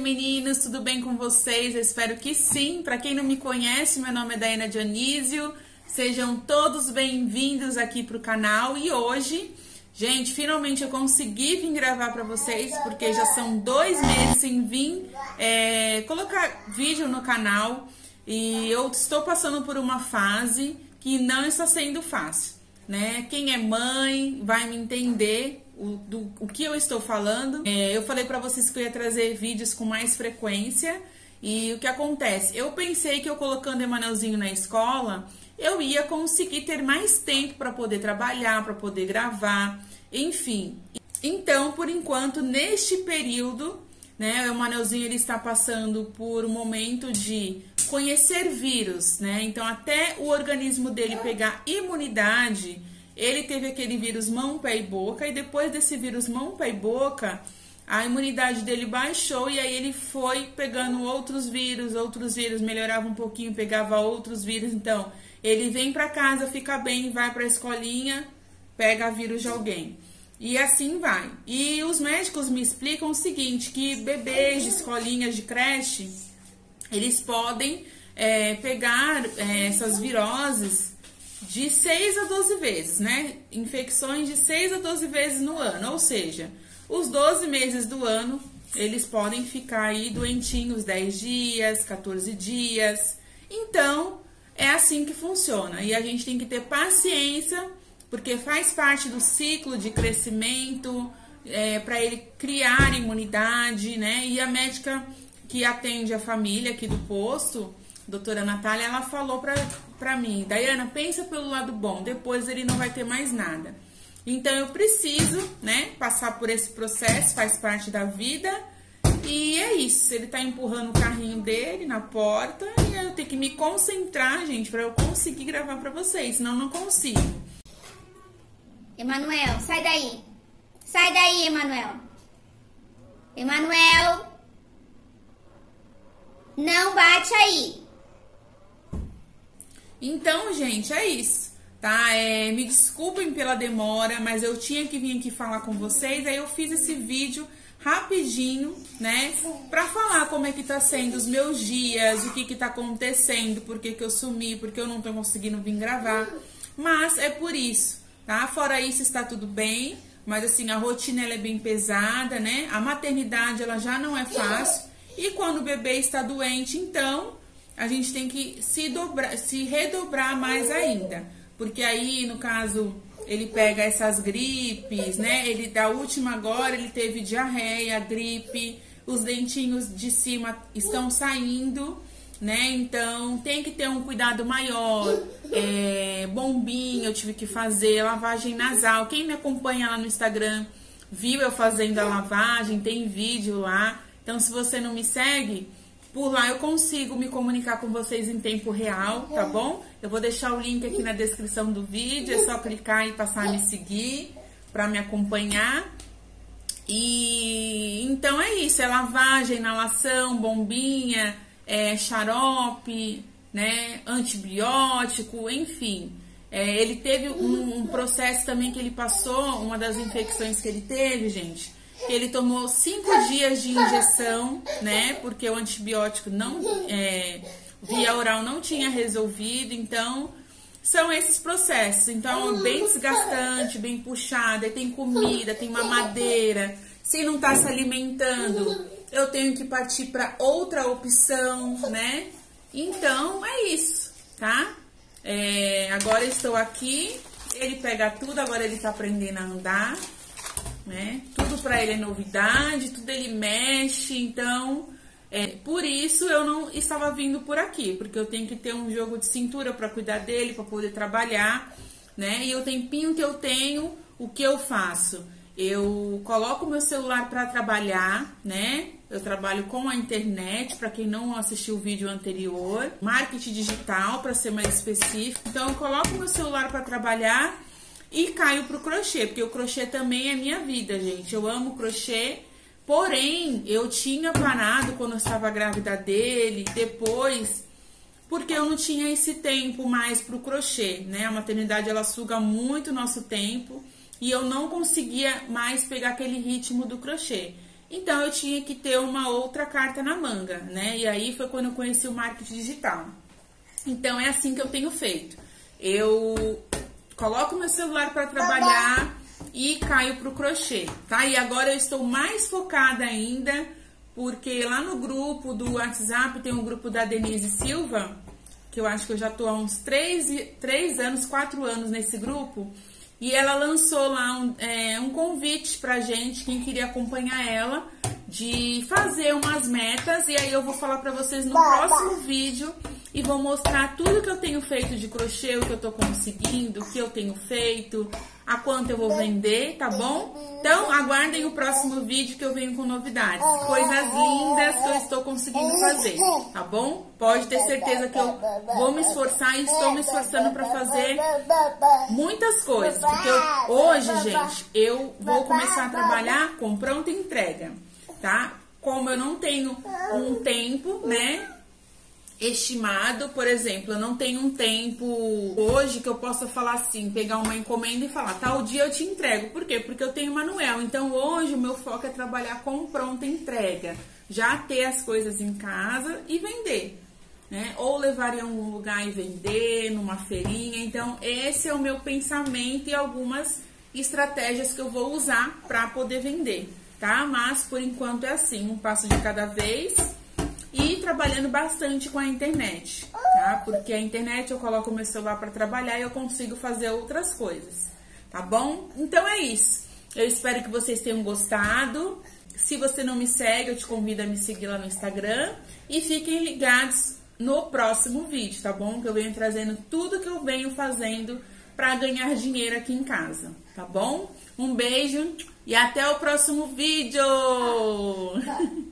meninos, tudo bem com vocês? Eu espero que sim. Para quem não me conhece, meu nome é Daina Dionísio. Sejam todos bem-vindos aqui para o canal e hoje, gente, finalmente eu consegui vir gravar para vocês porque já são dois meses sem vir é, colocar vídeo no canal e eu estou passando por uma fase que não está sendo fácil, né? Quem é mãe vai me entender o, do, o que eu estou falando. É, eu falei para vocês que eu ia trazer vídeos com mais frequência. E o que acontece? Eu pensei que eu colocando Emanuelzinho na escola, eu ia conseguir ter mais tempo para poder trabalhar, para poder gravar, enfim. Então, por enquanto, neste período, né, o Emanuelzinho ele está passando por um momento de conhecer vírus, né? Então, até o organismo dele pegar imunidade, ele teve aquele vírus mão, pé e boca, e depois desse vírus mão, pé e boca, a imunidade dele baixou e aí ele foi pegando outros vírus, outros vírus, melhorava um pouquinho, pegava outros vírus. Então, ele vem para casa, fica bem, vai para a escolinha, pega vírus de alguém. E assim vai. E os médicos me explicam o seguinte, que bebês de escolinhas de creche, eles podem é, pegar é, essas viroses de 6 a 12 vezes, né? Infecções de 6 a 12 vezes no ano, ou seja, os 12 meses do ano, eles podem ficar aí doentinhos 10 dias, 14 dias. Então, é assim que funciona. E a gente tem que ter paciência, porque faz parte do ciclo de crescimento, é, para ele criar imunidade, né? E a médica que atende a família aqui do posto, doutora Natália, ela falou para mim, Dayana, pensa pelo lado bom, depois ele não vai ter mais nada. Então eu preciso, né, passar por esse processo, faz parte da vida. E é isso, ele tá empurrando o carrinho dele na porta e eu tenho que me concentrar, gente, para eu conseguir gravar para vocês, senão não consigo. Emanuel, sai daí. Sai daí, Emanuel. Emanuel. Não bate aí. Então, gente, é isso, tá? É, me desculpem pela demora, mas eu tinha que vir aqui falar com vocês, aí eu fiz esse vídeo rapidinho, né? Pra falar como é que tá sendo os meus dias, o que que tá acontecendo, por que que eu sumi, porque eu não tô conseguindo vir gravar. Mas é por isso, tá? Fora isso, está tudo bem. Mas assim, a rotina ela é bem pesada, né? A maternidade ela já não é fácil. E quando o bebê está doente, então a gente tem que se, dobrar, se redobrar mais ainda. Porque aí, no caso, ele pega essas gripes, né? Ele da última agora ele teve diarreia, gripe, os dentinhos de cima estão saindo, né? Então tem que ter um cuidado maior. É, bombinha eu tive que fazer, lavagem nasal. Quem me acompanha lá no Instagram viu eu fazendo a lavagem, tem vídeo lá. Então se você não me segue, por lá eu consigo me comunicar com vocês em tempo real, tá bom? Eu vou deixar o link aqui na descrição do vídeo, é só clicar e passar a me seguir para me acompanhar. E então é isso, é lavagem, inalação, bombinha, é, xarope, né, antibiótico, enfim. É, ele teve um, um processo também que ele passou, uma das infecções que ele teve, gente, ele tomou cinco dias de injeção, né? Porque o antibiótico não é, via oral não tinha resolvido, então são esses processos. Então, é bem desgastante, bem puxado, aí tem comida, tem mamadeira. Se não está se alimentando, eu tenho que partir para outra opção, né? Então, é isso, tá? É, agora estou aqui, ele pega tudo, agora ele está aprendendo a andar né? Tudo para ele é novidade, tudo ele mexe, então é, por isso eu não estava vindo por aqui, porque eu tenho que ter um jogo de cintura para cuidar dele, para poder trabalhar, né? E o tempinho que eu tenho, o que eu faço? Eu coloco meu celular para trabalhar, né? Eu trabalho com a internet, para quem não assistiu o vídeo anterior, marketing digital, para ser mais específico. Então, eu coloco meu celular para trabalhar e caio pro crochê, porque o crochê também é minha vida, gente. Eu amo crochê. Porém, eu tinha parado quando eu estava grávida dele, depois, porque eu não tinha esse tempo mais pro crochê, né? A maternidade ela suga muito nosso tempo e eu não conseguia mais pegar aquele ritmo do crochê. Então eu tinha que ter uma outra carta na manga, né? E aí foi quando eu conheci o marketing digital. Então é assim que eu tenho feito. Eu coloco meu celular para trabalhar e caio pro crochê, tá? E agora eu estou mais focada ainda, porque lá no grupo do WhatsApp tem um grupo da Denise Silva, que eu acho que eu já tô há uns 3, 3 anos, 4 anos nesse grupo. E ela lançou lá um, é, um convite pra gente, quem queria acompanhar ela, de fazer umas metas. E aí eu vou falar pra vocês no próximo vídeo e vou mostrar tudo que eu tenho feito de crochê, o que eu tô conseguindo, o que eu tenho feito, a quanto eu vou vender, tá bom? Então, aguardem o próximo vídeo que eu venho com novidades. Coisas lindas que eu estou conseguindo fazer, tá bom? Pode ter certeza que eu vou me esforçar e estou me esforçando para fazer muitas coisas. Porque eu, hoje, gente, eu vou começar a trabalhar com pronta entrega, tá? Como eu não tenho um tempo, né? Estimado, por exemplo, eu não tenho um tempo hoje que eu possa falar assim, pegar uma encomenda e falar, tal dia eu te entrego. Por quê? Porque eu tenho manuel. Então hoje o meu foco é trabalhar com pronta entrega, já ter as coisas em casa e vender. Né? Ou levar em algum lugar e vender, numa feirinha. Então, esse é o meu pensamento e algumas estratégias que eu vou usar para poder vender, tá? Mas por enquanto é assim, um passo de cada vez trabalhando bastante com a internet, tá? Porque a internet eu coloco meu celular para trabalhar e eu consigo fazer outras coisas, tá bom? Então é isso. Eu espero que vocês tenham gostado. Se você não me segue, eu te convido a me seguir lá no Instagram e fiquem ligados no próximo vídeo, tá bom? Que eu venho trazendo tudo que eu venho fazendo para ganhar dinheiro aqui em casa, tá bom? Um beijo e até o próximo vídeo!